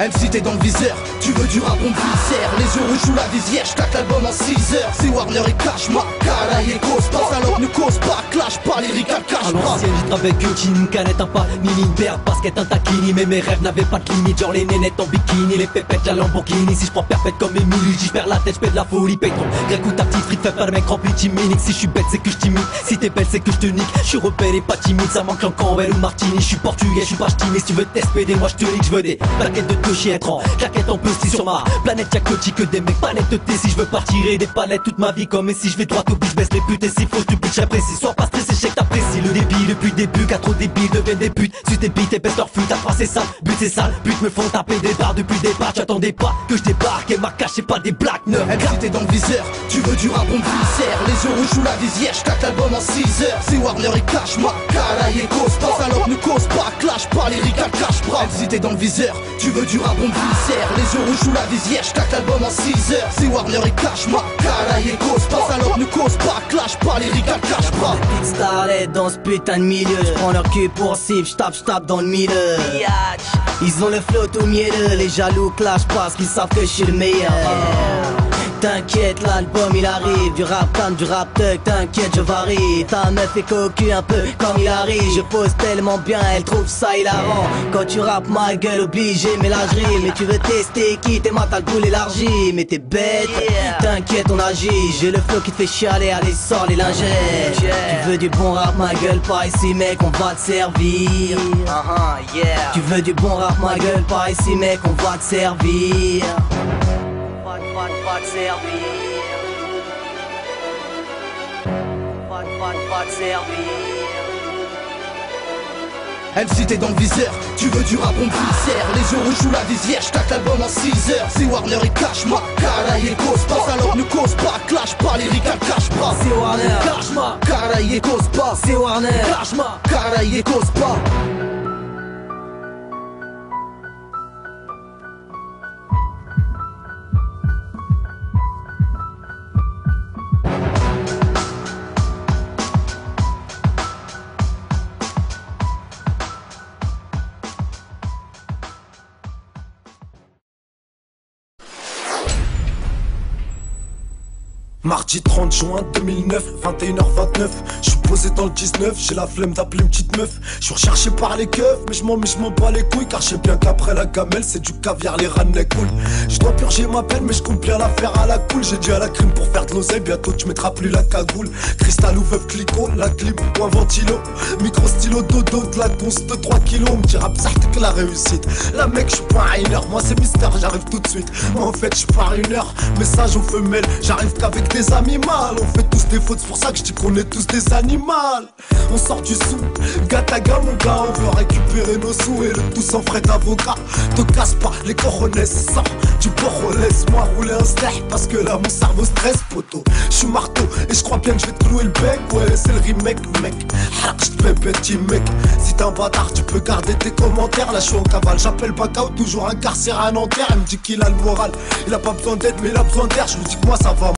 MC t'es dans le viseur, tu veux du rap on viscère Les yeux rouges la visière, j'claque l'album en 6 heures. C'est Warner et cache moi, Kala et cause pas Salope ne cause pas, clash pas, à cache À pas j'étais avec eux, une canette, un pas, mini, paire, basket, un taquini. Mais mes rêves n'avaient pas de limite, genre les nénettes en bikini Les pépettes, la Lamborghini, si je prends perpète comme Emily J'y perds la tête, j'pais de la folie, pétron Grec ou ta petite frite, fais pas le mec rempli de chiminique Si je suis bête, c'est que je si t'es belle, c'est que je te nique. Je suis et pas timide, ça manque en Campbell ou Martini Je suis portugais, je suis pas ch'timi, si tu veux t'espéder, moi je te nique, je veux des plaquettes de deux chiens étranges Claquettes en sur ma planète, y'a que que des mecs panettes de thé. Si je veux pas tirer des palettes toute ma vie comme et si je vais droit au je baisse les putes s'il faut tu bitch j'apprécie, sois pas stressé, je t'apprécies Depuis le début, qu'à trop débiles deviennent des putes. Si t'es bites, épaisse leur fut, ta phrase c'est sale, but c'est sale. But me font taper des barres depuis le départ, j'attendais pas que je débarque Et ma cache c'est pas des blagues MC t'es dans le viseur, tu veux du rap on viscère Les yeux rouges sous la visière, j'claque l'album en 6 heures. C'est Warner et cache moi, Kala et cause pas Salope ne cause pas, clash pas, lyrique à cache pas MC t'es dans le viseur, tu veux du rap on viscère Les yeux rouges sous la visière, j'claque l'album en 6 heures. C'est Warner et cache moi, Kala et cause pas Salope ne cause pas, clash pas, à cache pas Petite starlet dans ce putain de milieu J'prends leur cul pour cible, j'tape, j'tape dans le milieu. Ils ont le flot au mielleux. Les jaloux clash parce qu'ils savent que je suis le meilleur T'inquiète, l'album il arrive. Du rap calme, du rap tuck, t'inquiète, je varie. Ta meuf est cocu un peu comme il arrive Je pose tellement bien, elle trouve ça hilarant. Quand tu rappes ma gueule obligé, rime Mais tu veux tester qui t'es mal, t'as le boule élargi. Mais t'es bête, t'inquiète on agit. J'ai le flow qui te fait chialer, allez sors les lingettes. Tu veux du bon rap ma gueule, par ici mec, on va te servir. Tu veux du bon rap ma gueule, par ici mec, on va te servir va, va, va te servir. Va, va, va te servir. MC t'es dans le viseur, tu veux du rap on viscère Les yeux rouges sous la visière, j'claque l'album en 6 heures. C'est Warner et cache moi, Kala et cause pas. Salope ne cause pas, clash pas, lyrique à cache pas. C'est Warner, Cache moi, Kala et cause pas. C'est Warner. Cache moi, Kala et cause pas Mardi 30 juin 2009, 21h29 Je suis posé dans le 19, j'ai la flemme d'appeler une petite meuf. Je suis recherché par les keufs, mais je m'en mais m'en bats les couilles Car je sais bien qu'après la gamelle, c'est du caviar, les rânes, les couilles Je dois purger ma peine, mais je compte bien la faire à la cool. J'ai dit à la crime pour faire de l'oseille, bientôt tu mettras plus la cagoule. Cristal ou veuve clico, la clim ou un ventilo. Micro stylo, dodo, de la conce de 3 kilos. On me dira bizarre que la réussite. La mec, je suis pas un heure, moi c'est mystère, j'arrive tout de suite. En fait, je pars une heure, message aux femelles J'arrive qu'avec des On fait tous des fautes, c'est pour ça que je dis qu'on est tous des animaux. On sort du sou, gataga mon gars. On veut récupérer nos sous et le tout sans frais d'avocat. Te casse pas, les coronets sort du port Laisse-moi rouler un steak parce que là mon cerveau stresse poteau. Je suis marteau et je crois bien que je vais te le bec. Ouais c'est le remake mec. Je te fais petit mec. Si t'es un bâtard tu peux garder tes commentaires. Là je suis en cavale, j'appelle Bacao toujours un carcéral à Nanterre Elle me dit qu'il a le moral, il a pas besoin d'aide mais il a besoin d'air. Je lui dis que moi ça va